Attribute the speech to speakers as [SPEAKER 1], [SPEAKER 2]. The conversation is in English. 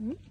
[SPEAKER 1] Mm-hmm.